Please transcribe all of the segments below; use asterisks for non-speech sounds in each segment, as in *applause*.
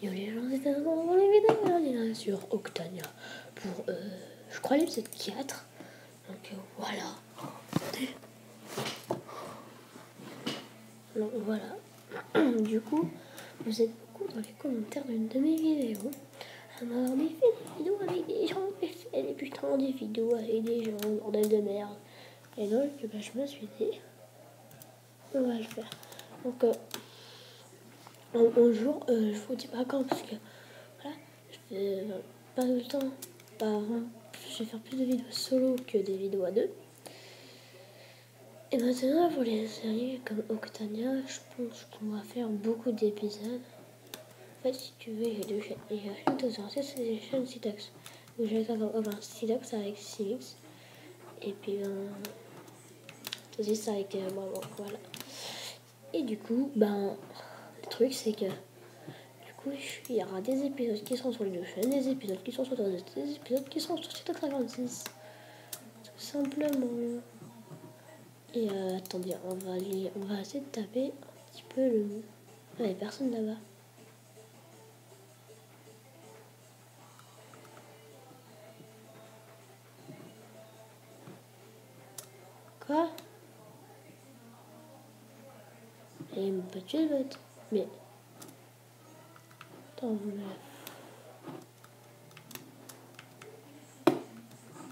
Yo les gens, dans les vidéos, sur Octania pour, euh, je crois, l'épisode 4. Donc euh, voilà. Donc voilà. *clears throat* du coup, vous êtes beaucoup dans les commentaires d'une de mes vidéos à m'avoir fait des vidéos avec des gens fait des putains des vidéos avec des gens, bordel de merde. Et donc, bah, je me suis dit, on va le faire. Donc, euh, un, jour, euh, je vous dis pas quand parce que voilà, je fais euh, pas le temps. Bah, je vais faire plus de vidéos solo que des vidéos à deux. Et maintenant, pour les séries comme Octania, je pense qu'on va faire beaucoup d'épisodes. En fait, si tu veux, il y a deux chaînes. Il y a une de sortie, c'est les chaînes Citax. Où j'ai enfin, Citax avec Cimix. Et puis, euh, c'est ça avec euh, moi, voilà. Et du coup, ben, le truc, c'est que du coup, il y aura des épisodes qui sont sur les deux chaînes, des épisodes qui sont sur des épisodes qui sont sur Citax 56. Tout simplement. Et euh, attendez, on va, on va essayer de taper un petit peu le mot. Il n'y a personne là-bas. Quoi? Et il tué le bête. Mais. Attends, mais.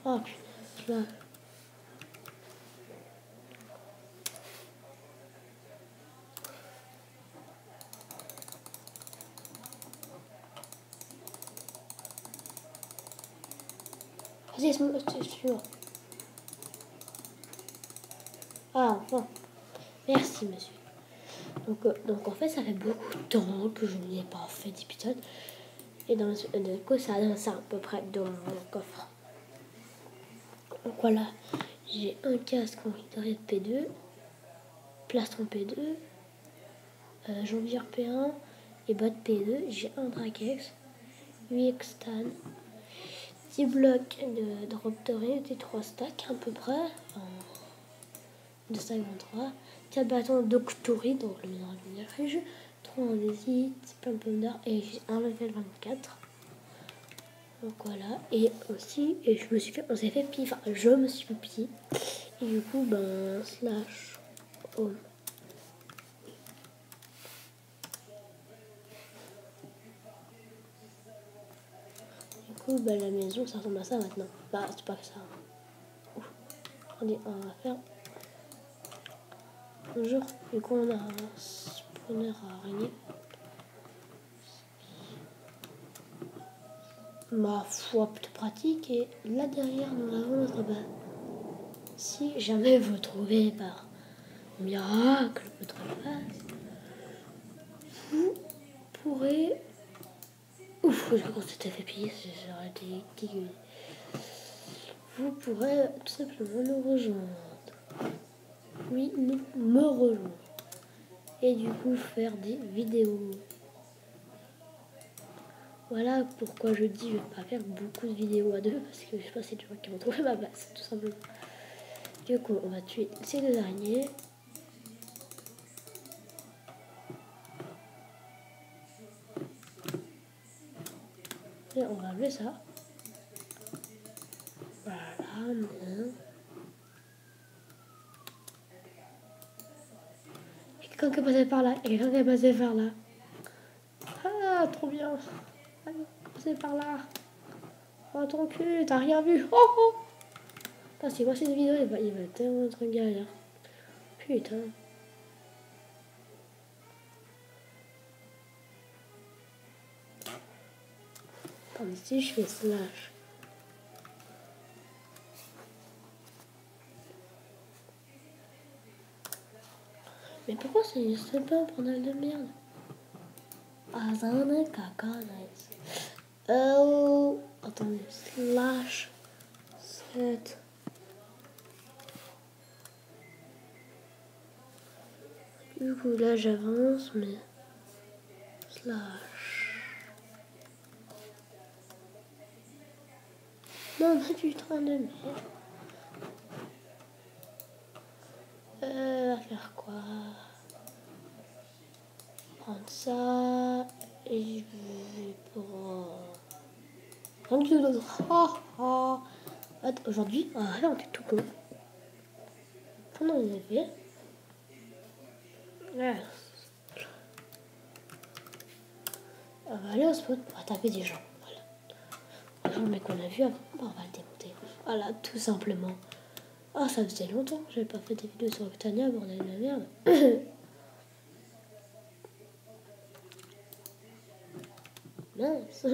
Oh putain, là. Vas-y, c'est sûr. Ah, enfin. Merci, monsieur. Donc, euh, donc, en fait, ça fait beaucoup de temps que je n'ai pas fait d'épisode. Et dans le coup, ça donne ça à peu près dans mon coffre. Donc voilà, j'ai un casque en P2, plastron P2, euh, jambière P1 et bottes P2. J'ai un Drakex, 8 extan, 10 blocs de, de Raptoré, des 3 stacks à peu près, de 53, 4 bâtons d'Octory, donc le minéral minérage, 3 andésite, de d'art et j'ai un level 24. Donc voilà, et aussi, et je me suis fait, on s'est fait pied, enfin je me suis fait et du coup, ben, slash home. bah, la maison, ça ressemble à ça maintenant. Bah, c'est pas que ça. Ouf. on va faire. Bonjour, du coup, on a un spawner à araignée. Ma foi, plutôt pratique. Et là derrière, nous avons notre bas. Si jamais vous trouvez par miracle votre base, vous pourrez Ouf, je crois que c'était fait piller, j'aurais été Vous pourrez tout simplement nous rejoindre. Oui, nous, me rejoindre. Et du coup, faire des vidéos. Voilà pourquoi je dis je vais pas faire beaucoup de vidéos à deux, parce que je sais pas si tu vois qui vont trouver ma base, tout simplement. Du coup, on va tuer ces deux araignées. on va enlever ça. Voilà, Il y a quelqu'un qui est passé par là. Il y a quelqu'un qui est passé par là. Ah, trop bien. Allez, passé par là. Oh, ton cul, t'as rien vu. Oh, oh. Putain, si moi cette vidéo, il va, il va tellement être galère. Putain. Comme si je fais slash. Mais pourquoi c'est pas un bordel de merde? Ah, ça en est caca, nice. Oh, attendez, slash 7. Du coup, là, j'avance, mais slash. Non, pas du train de mer. Euh, quoi Prendre ça et je Rien du tout. Ah, ah. Aujourd'hui, ah, on est tout con. Pendant les avait. Ouais. On va aller au spot pour attaquer des gens. Voilà. Le mec qu'on a vu bah, on va le démonter. Voilà, tout simplement. Ah, ça faisait longtemps que j'avais pas fait des vidéos sur Octania, bordel de la merde. *coughs* Mince.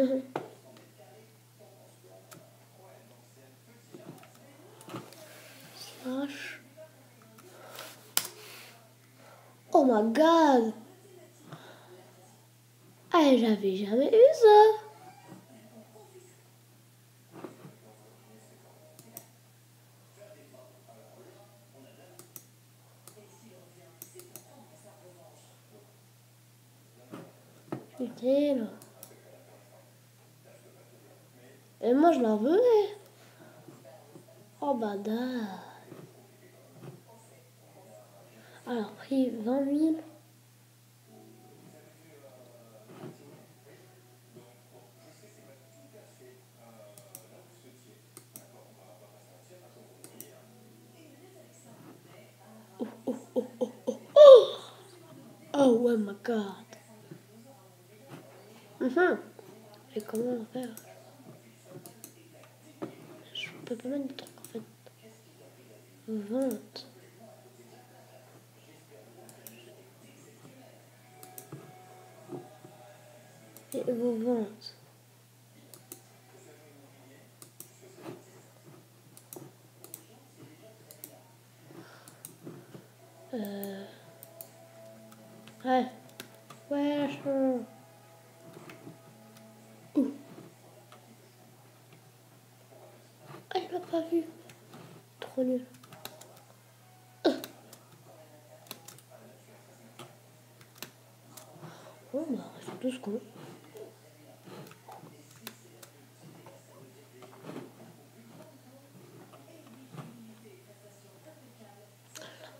Slash. Oh my god! Ah, j'avais jamais eu ça! Et moi, je la veux. Oh, badard. Alors, prix 20 000. Oh, oh, oh, oh, oh, oh! Oh, my god. Mhm. Et comment faire Je peux pas mettre de trucs en fait. Vente. Et vos ventes. Pas vu. Trop nul. Oh bah, c'est tout ce qu'on...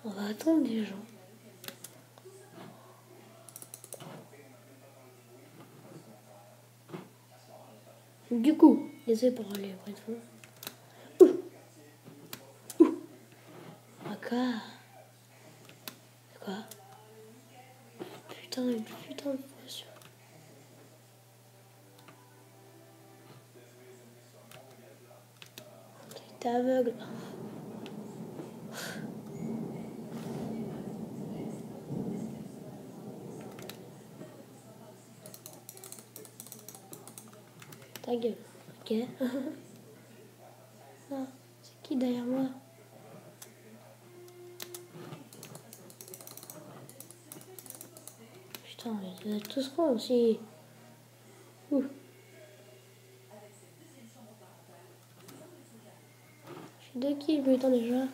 On va attendre des gens. Du coup, désolé pour aller après une quoi quoi Putain, une putain de potion. T'es aveugle. Ta gueule. Ok. *laughs* ah, c'est qui derrière moi? Vous êtes tous cons aussi. Ouh. Je suis de qui putain déjà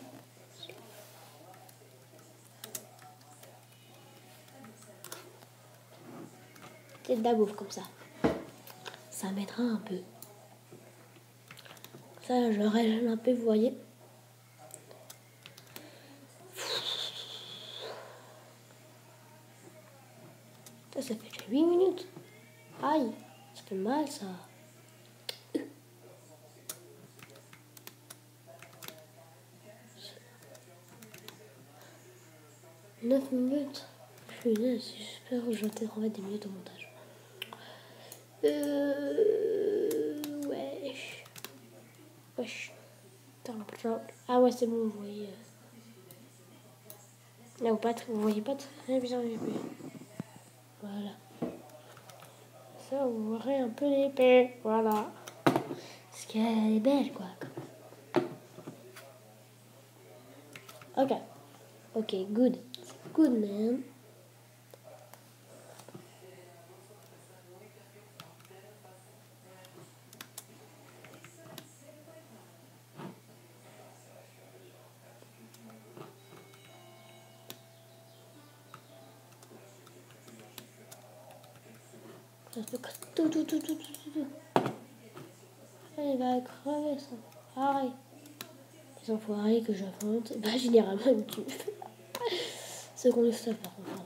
C'est de la bouffe comme ça. Ça m'aidera un peu. Ça, je rêve un peu, vous voyez. Ça, fait déjà 8 minutes. Aïe, ça fait mal ça. 9 minutes. Punaise, j'espère que je vais trouver des minutes au montage. Euh. Wesh. Wesh. Ah ouais, c'est bon, vous voyez. Là, vous, pas, vous voyez pas très bien voilà. Ça, vous verrez un peu l'épée. Voilà. Parce qu'elle est belle, quoi. Ok. Ok, good. Good, man. Ça tout, tout, tout, tout, tout, tout. Il va crever ça. Pareil. Les enfoirés que j'affronte, bah généralement ils me tuent. C'est qu'on est par contre.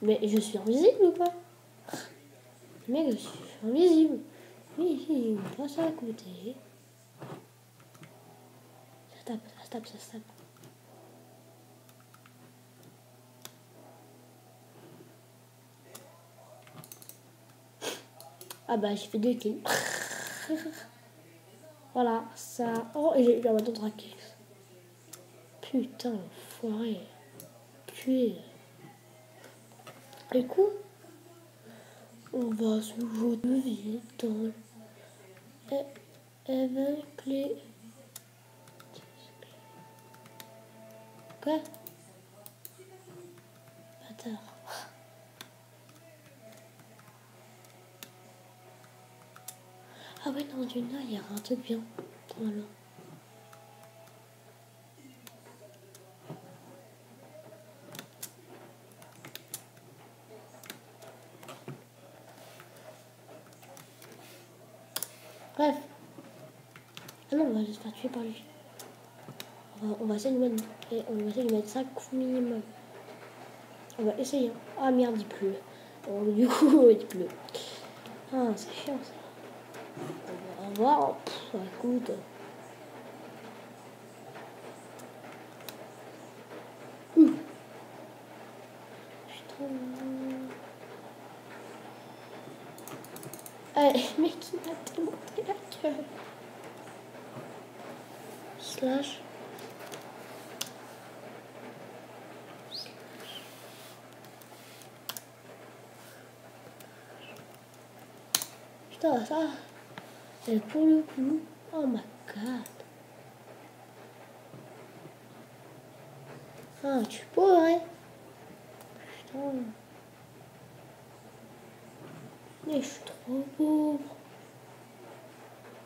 Mais je suis invisible ou pas Mais je suis invisible. Oui, passe à côté. Ça tape, ça tape, ça tape. Ah bah j'ai fait deux kills. *laughs* voilà, ça. Oh, et j'ai eu un bâton traqué. Putain, foiré. Tué. Du coup, on va se jouer de vie dans avec les. Quoi? Ah ouais, non, du il y a un truc bien. Voilà. Bref. Ah non, on va se faire tuer par lui. On va, on va essayer de mettre, on va essayer de mettre 5 coups minimum. On va essayer. Ah merde, il pleut. Oh, du coup, *laughs* il pleut. Ah, c'est chiant ça. On va voir. Pff, écoute. Hum. Putain. Allez, mec, il m'a démonté la gueule. Slash. Putain, ça. Et pour le coup, oh my god. Ah, tu pourrais. Putain. Mais je suis trop pauvre.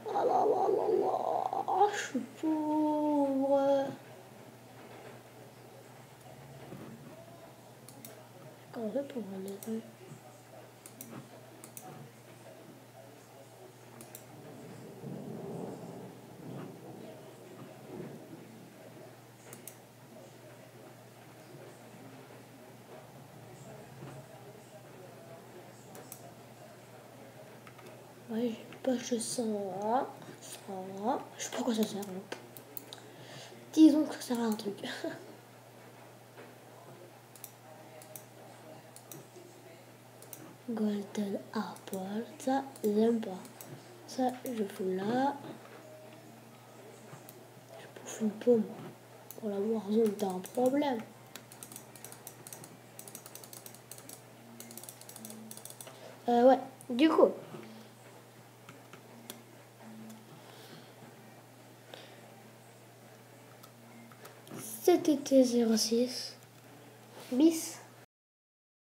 Oh là là là là. Je suis pauvre. Comment on fait pour en Ouais, j'ai pas je sens ça. Je sais pas quoi ça sert. Hein. Disons que ça sert à un truc. *laughs* Golden Apple, ça j'aime pas. Ça je fous là. Je bouffe une pomme. Pour la warzone, t'as un problème. Euh, ouais, du coup. C'était 06 bis